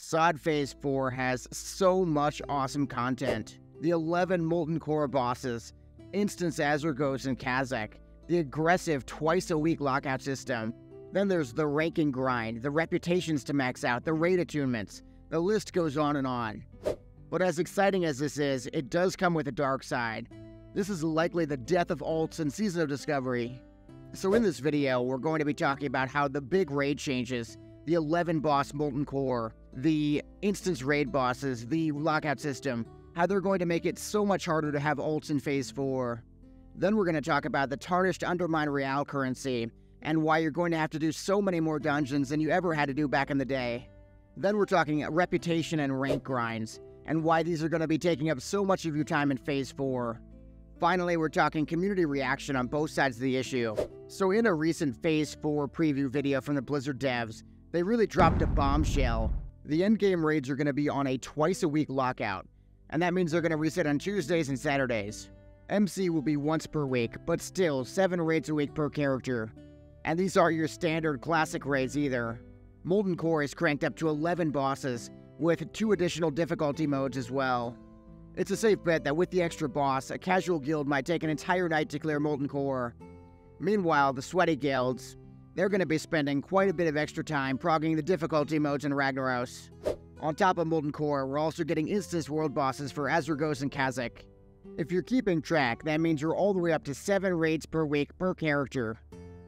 Sod Phase 4 has so much awesome content. The 11 Molten Core bosses, Instance Azuregos and Kazzak, the aggressive twice a week lockout system. Then there's the ranking grind, the reputations to max out, the raid attunements. The list goes on and on. But as exciting as this is, it does come with a dark side. This is likely the death of alts in Season of Discovery. So in this video, we're going to be talking about how the big raid changes, the 11 boss Molten Core, the instance raid bosses, the lockout system, how they're going to make it so much harder to have alts in Phase 4. Then we're going to talk about the tarnished Undermine Real currency, and why you're going to have to do so many more dungeons than you ever had to do back in the day. Then we're talking reputation and rank grinds, and why these are going to be taking up so much of your time in Phase 4. Finally, we're talking community reaction on both sides of the issue. So in a recent Phase 4 preview video from the Blizzard devs, they really dropped a bombshell the endgame raids are going to be on a twice a week lockout, and that means they're going to reset on Tuesdays and Saturdays. MC will be once per week, but still 7 raids a week per character. And these aren't your standard classic raids either. Molten Core is cranked up to 11 bosses, with two additional difficulty modes as well. It's a safe bet that with the extra boss, a casual guild might take an entire night to clear Molten Core. Meanwhile, the sweaty guilds, they're going to be spending quite a bit of extra time progging the difficulty modes in Ragnaros. On top of Molten Core, we're also getting instance world bosses for Azuregos and Kazzak. If you're keeping track, that means you're all the way up to 7 raids per week per character.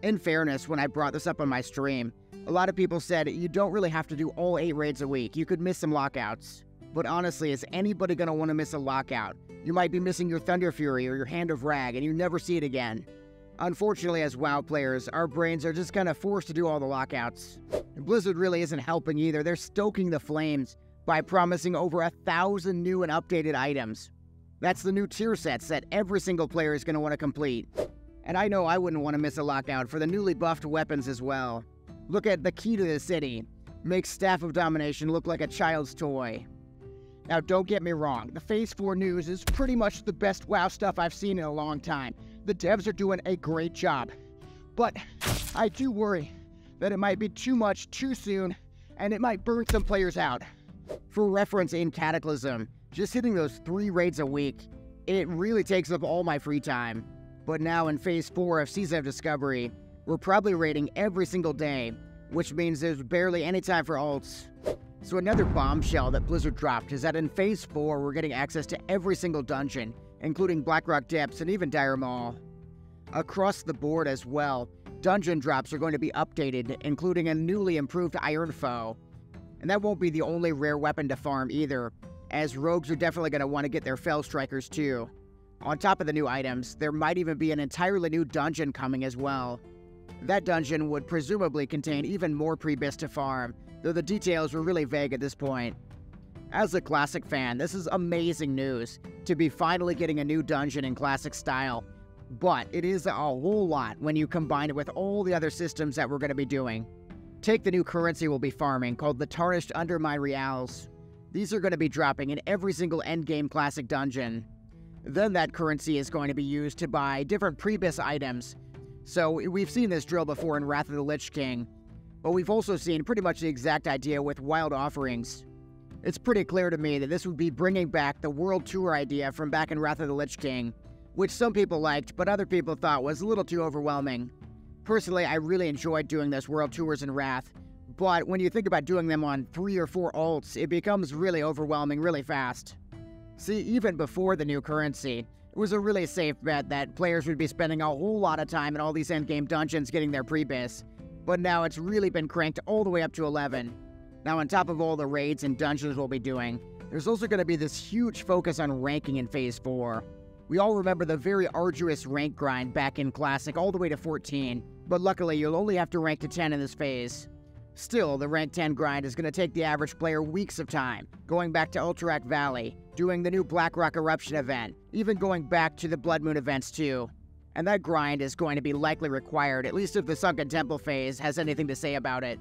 In fairness, when I brought this up on my stream, a lot of people said you don't really have to do all 8 raids a week, you could miss some lockouts. But honestly, is anybody gonna want to miss a lockout? You might be missing your Thunderfury or your Hand of Rag and you never see it again. Unfortunately, as WoW players, our brains are just kind of forced to do all the lockouts. And Blizzard really isn't helping either. They're stoking the flames by promising over a thousand new and updated items. That's the new tier sets that every single player is going to want to complete. And I know I wouldn't want to miss a lockout for the newly buffed weapons as well. Look at the key to the city. Makes Staff of Domination look like a child's toy. Now, don't get me wrong, the Phase 4 news is pretty much the best WoW stuff I've seen in a long time. The devs are doing a great job. But I do worry that it might be too much too soon and it might burn some players out. For reference in Cataclysm, just hitting those three raids a week, it really takes up all my free time. But now in Phase 4 of Season of Discovery, we're probably raiding every single day, which means there's barely any time for alts. So another bombshell that Blizzard dropped is that in Phase 4 we're getting access to every single dungeon, including Blackrock Depths and even Dire Maul. Across the board as well, dungeon drops are going to be updated, including a newly improved Ironfoe. And that won't be the only rare weapon to farm either, as rogues are definitely going to want to get their Felstrikers too. On top of the new items, there might even be an entirely new dungeon coming as well. That dungeon would presumably contain even more pre-bis to farm, though the details were really vague at this point. As a Classic fan, this is amazing news to be finally getting a new dungeon in Classic style, but it is a whole lot when you combine it with all the other systems that we're going to be doing. Take the new currency we'll be farming called the Tarnished Undermine Reals. These are going to be dropping in every single endgame Classic dungeon. Then that currency is going to be used to buy different pre-bis items. So we've seen this drill before in Wrath of the Lich King, but we've also seen pretty much the exact idea with Wild Offerings. It's pretty clear to me that this would be bringing back the World Tour idea from back in Wrath of the Lich King, which some people liked, but other people thought was a little too overwhelming. Personally, I really enjoyed doing those World Tours in Wrath, but when you think about doing them on three or four alts, it becomes really overwhelming really fast. See, even before the new currency, it was a really safe bet that players would be spending a whole lot of time in all these endgame dungeons getting their pre-bis, but now it's really been cranked all the way up to 11. Now, on top of all the raids and dungeons we'll be doing, there's also going to be this huge focus on ranking in Phase 4. We all remember the very arduous rank grind back in Classic all the way to 14, but luckily you'll only have to rank to 10 in this phase. Still, the rank 10 grind is going to take the average player weeks of time, going back to Alterac Valley, doing the new Blackrock Eruption event, even going back to the Blood Moon events too. And that grind is going to be likely required, at least if the Sunken Temple phase has anything to say about it.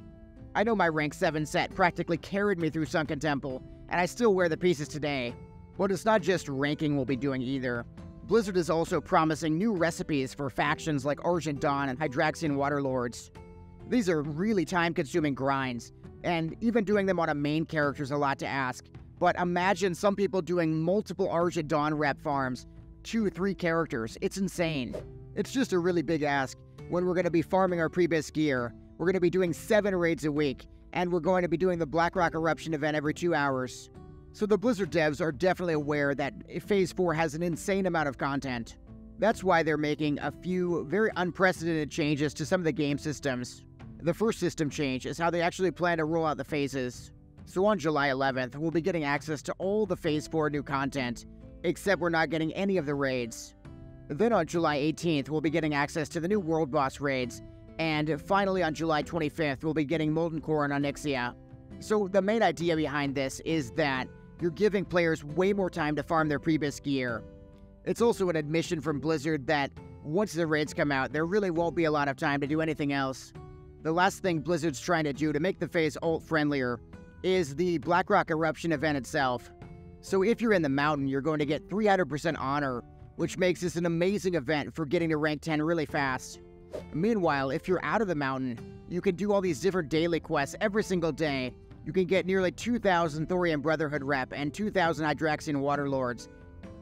I know my rank 7 set practically carried me through Sunken Temple, and I still wear the pieces today. But it's not just ranking we'll be doing either. Blizzard is also promising new recipes for factions like Argent Dawn and Hydraxian Waterlords. These are really time-consuming grinds, And even doing them on a main character is a lot to ask. But imagine some people doing multiple Argent Dawn rep farms, two, three characters. It's insane. It's just a really big ask when we're going to be farming our Prebis gear. We're going to be doing seven raids a week, and we're going to be doing the Blackrock Eruption event every two hours. So the Blizzard devs are definitely aware that Phase 4 has an insane amount of content. That's why they're making a few very unprecedented changes to some of the game systems. The first system change is how they actually plan to roll out the phases. So on July 11th, we'll be getting access to all the Phase 4 new content, except we're not getting any of the raids. Then on July 18th, we'll be getting access to the new World Boss raids, and finally on July 25th, we'll be getting Molten Core and Onyxia. So the main idea behind this is that you're giving players way more time to farm their Prebis gear. It's also an admission from Blizzard that once the raids come out, there really won't be a lot of time to do anything else. The last thing Blizzard's trying to do to make the phase alt friendlier is the Blackrock Eruption event itself. So if you're in the mountain, you're going to get 300% honor, which makes this an amazing event for getting to rank 10 really fast. Meanwhile, if you're out of the mountain, you can do all these different daily quests every single day. You can get nearly 2,000 Thorium Brotherhood rep and 2,000 Hydraxian Waterlords.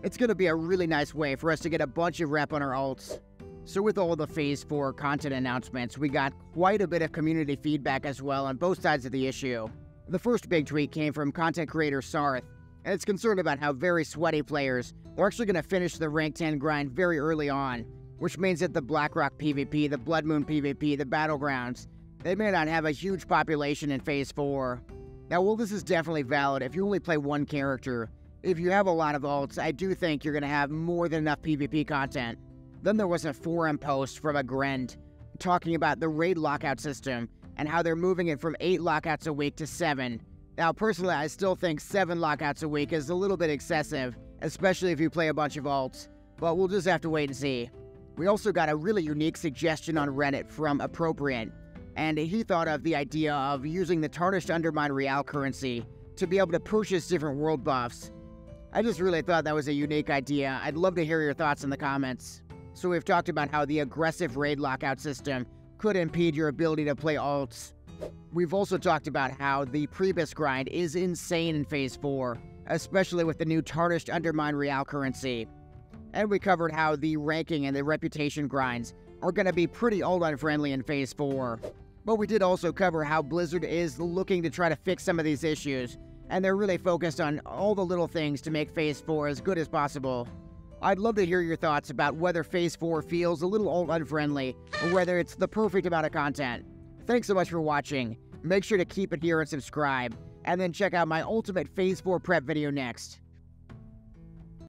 It's going to be a really nice way for us to get a bunch of rep on our alts. So with all the Phase 4 content announcements, we got quite a bit of community feedback as well on both sides of the issue. The first big tweet came from content creator Sarth, and it's concerned about how very sweaty players are actually going to finish the rank 10 grind very early on, which means that the Blackrock PvP, the Blood Moon PvP, the Battlegrounds, they may not have a huge population in Phase 4. Now, while this is definitely valid if you only play one character, if you have a lot of alts, I do think you're going to have more than enough PvP content. Then there was a forum post from a Grend talking about the raid lockout system and how they're moving it from 8 lockouts a week to 7. Now, personally, I still think 7 lockouts a week is a little bit excessive, especially if you play a bunch of alts, but we'll just have to wait and see. We also got a really unique suggestion on Reddit from Appropriate, and he thought of the idea of using the Tarnished Undermine Real currency to be able to purchase different world buffs. I just really thought that was a unique idea. I'd love to hear your thoughts in the comments. So we've talked about how the aggressive raid lockout system could impede your ability to play alts. We've also talked about how the Prebis grind is insane in Phase 4, especially with the new Tarnished Undermine Real currency. And we covered how the ranking and the reputation grinds are going to be pretty alt unfriendly in Phase 4. But we did also cover how Blizzard is looking to try to fix some of these issues, and they're really focused on all the little things to make Phase 4 as good as possible. I'd love to hear your thoughts about whether Phase 4 feels a little alt unfriendly, or whether it's the perfect amount of content. Thanks so much for watching. Make sure to keep it here and subscribe, and then check out my ultimate Phase 4 prep video next.